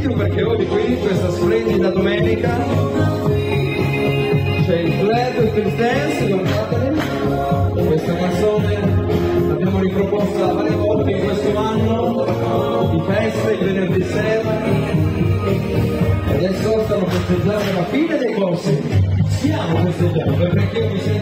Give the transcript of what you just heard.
video perché oggi qui, questa splendida domenica, c'è il Flat Street Dance, guardate, questa canzone l'abbiamo riproposta varie volte in questo anno, di feste, il venerdì sera, e adesso stanno festeggiando la fine dei corsi, stiamo festeggiando perché io mi sento